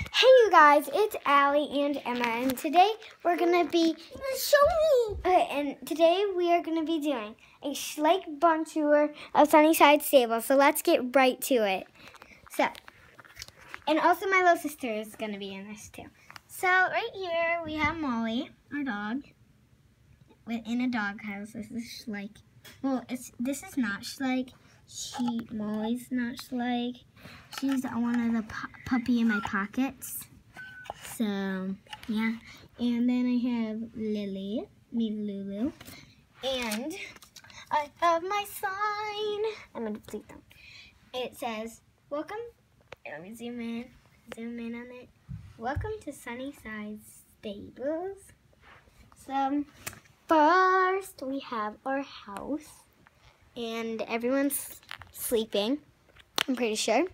Hey you guys, it's Allie and Emma, and today we're gonna be show me. Okay, and today we are gonna be doing a Schleich Barn tour of Sunnyside Stable. So let's get right to it. So, and also my little sister is gonna be in this too. So right here we have Molly, our dog, in a doghouse. This is Schleich. Well, it's this is not Schleich. She Molly's not Schleich. She's one of the pu puppy in my pockets. So, yeah. And then I have Lily, me Lulu. And I have my sign. I'm to please them. It says, welcome. Let me zoom in. Zoom in on it. Welcome to Sunnyside Stables. So, first we have our house. And everyone's sleeping, I'm pretty sure.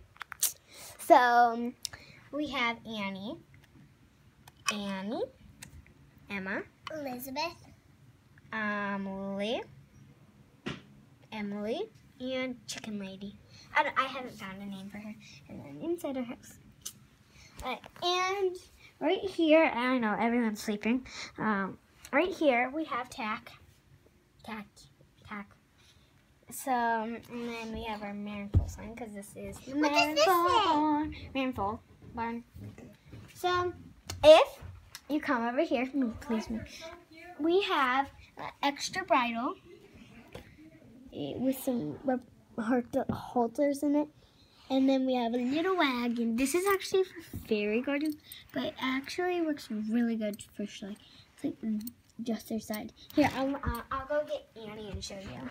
So um, we have Annie, Annie, Emma, Elizabeth, um, Lily, Emily, and Chicken Lady. I, I haven't found a name for her. And then inside our house. Uh, and right here, I know everyone's sleeping. Um, right here we have Tack. Tack. Tack. So, and then we have our Marineful sign because this is the What this barn. So, if you come over here, please move. We have an extra bridle with some halters in it. And then we have a little wagon. This is actually for fairy garden, but it actually works really good for like it's like just their side. Here, I'll, uh, I'll go get Annie and show you.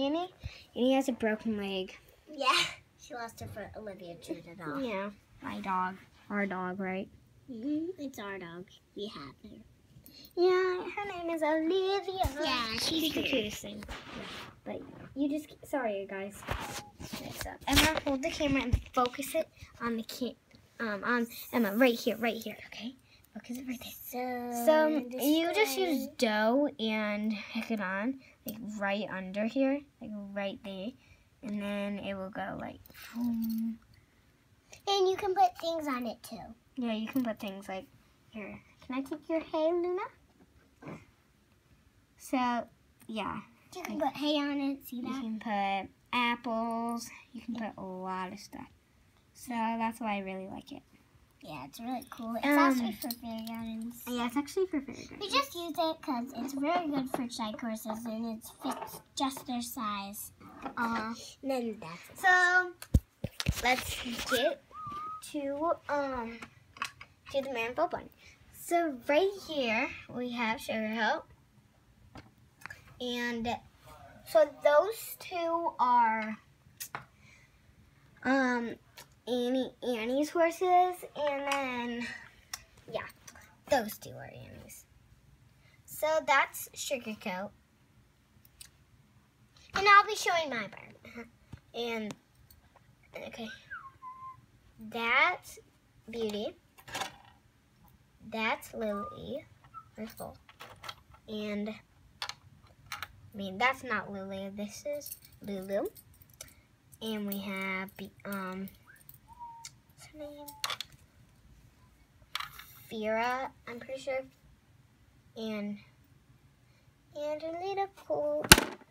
Annie, Annie has a broken leg. Yeah. She lost her foot. Olivia it off. Yeah, my dog, our dog, right? hmm It's our dog. We have her. Yeah, her name is Olivia. Yeah, she's the cute. cutest thing. But you just, sorry, you guys. Emma, hold the camera and focus it on the cam, um, on Emma, right here, right here, okay? Right there. So, So um, you just use dough and hook it on, like right under here, like right there, and then it will go like. boom. And you can put things on it too. Yeah, you can put things like here. Can I take your hay, Luna? So, yeah, You can put hay on it. See you can put apples. You can put a lot of stuff. So that's why I really like it. Yeah, it's really cool. It's Um, actually for fairy gardens. Yeah, it's actually for fairy gardens. We just use it because it's very good for Schleich horses and it fits just their size. Uh, then that's it. so let's get to um to the man bun. So right here we have Sugar Hope, and so those two are um Annie Annie's horses, and then yeah, those two are Annie's. So that's Sugar Coat, And I'll be showing my barn. and okay, that's Beauty. That's Lily. Where's Bull? And I mean that's not Lily. This is Lulu. And we have um her name? Fira, I'm pretty sure. And and a little pool.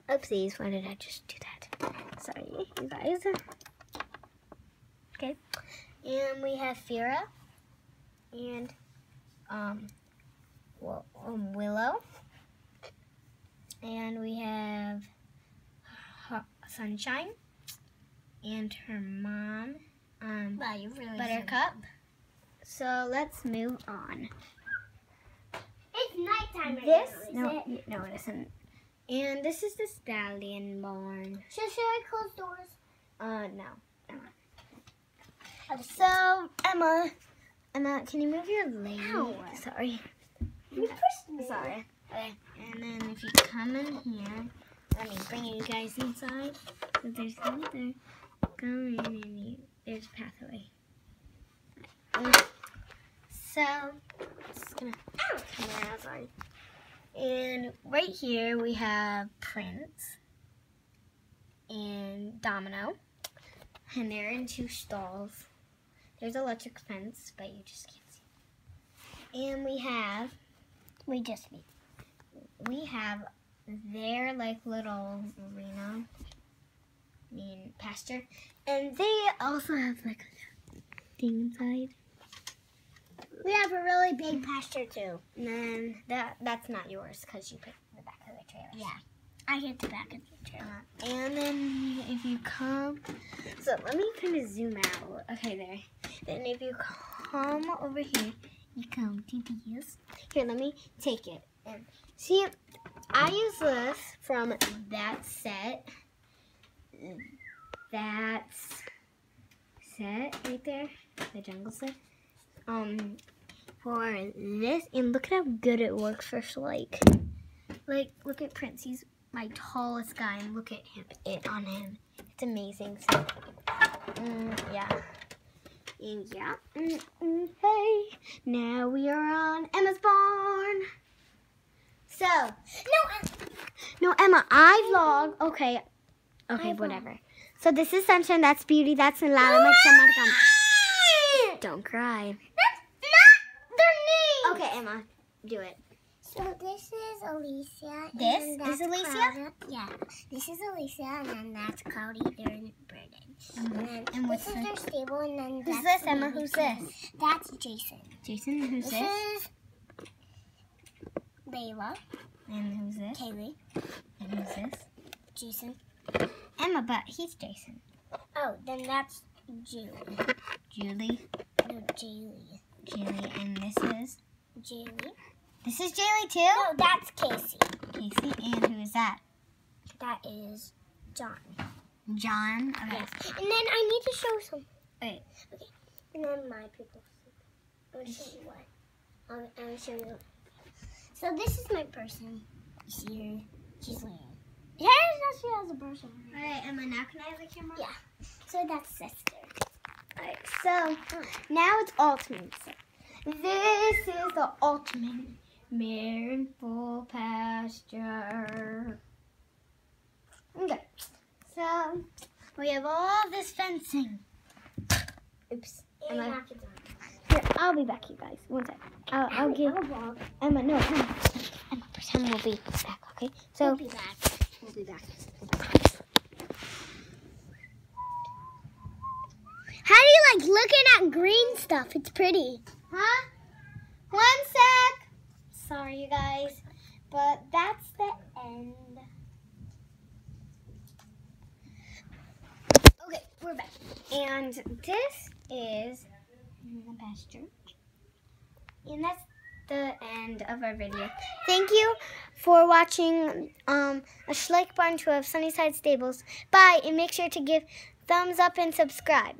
Oopsies, why did I just do that? Sorry, you guys. Okay. And we have Fira and um, Wi- um Willow. And we have Sunshine and her mom, um, Wow, really Buttercup. So let's move on. It's nighttime right This now, is no, it? no, it isn't. And this is the stallion barn. Should, should I close doors? Uh, no. Okay. So Emma, Emma, can you move your leg? Ow. Sorry. You pushed me. Sorry. Okay. And then if you come in here, let me bring you guys inside. So there's another. Come in and you, there's pathway. So, gonna come around, sorry. And right here we have Prince and Domino. And they're in two stalls. There's electric fence, but you just can't see. And we have, We just need. we have their like little arena, pasture, and they also have like a thing inside. We have a really big pasture too. And then that that's not yours because you put the back of the trailer. Yeah. I hit the back of the trailer. And then if you come, so let me kind of zoom out. Okay, there. Then if you come over here, you come to these. Here, let me take it. And see, I use this from that set. That's set right there, the jungle set. Um, for this, and look at how good it works for like, like look at Prince. He's my tallest guy, and look at him, it on him. It's amazing. So, mm, yeah. And yeah. Mm, mm, hey, now we are on Emma's barn. So, No, no, Emma, I vlog. Okay, okay, I vlog. So this is Sunshine. That's Beauty. That's Lala. Mike, someone come. Don't cry. That's not their name. Okay, Emma, do it. So this is Alicia. This is Alicia? Cloudy. Yeah. This is Alicia, and then that's Cloudy. They're in Burden. Mm-hmm. And then And what's this is the- their stable, and then Who's that's this, Emma? Who's this? That's Jason. Jason, who's This, this? is Layla, And who's this? Kaylee, And who's this? Jason. Emma, but he's Jason. Oh, then that's Julie. Julie, No, Jaylee. Julie, and this is Jaylee. this is Julie too. No, that's Casey. Casey, and who is that? That is John. John. Okay. Yes. And then I need to show some. Wait. Okay. And then my people. I'm gonna show you what. I'm, I'll show you. So this is my person. You see her? She's laying. Here's how she has a person. All right, Emma. Now can I have the camera? Yeah. So that's sister. All right. So now it's ultimate. So this is the ultimate mare in full pasture. Okay. So we have all this fencing. Oops. Emma. knock it down. Here, I'll be back, you guys. One sec. I'll, I'll give Emma. No, Emma. Emma, pretend we'll be back. Okay. So We'll be back. Be back. How do you like looking at green stuff? It's pretty. Huh? One sec. Sorry, you guys, but that's the end. Okay, we're back. And this is the pasture. And that's the end of our video. Thank you for watching um, a Schleich Barn tour of Sunnyside Stables. Bye, and make sure to give thumbs up and subscribe.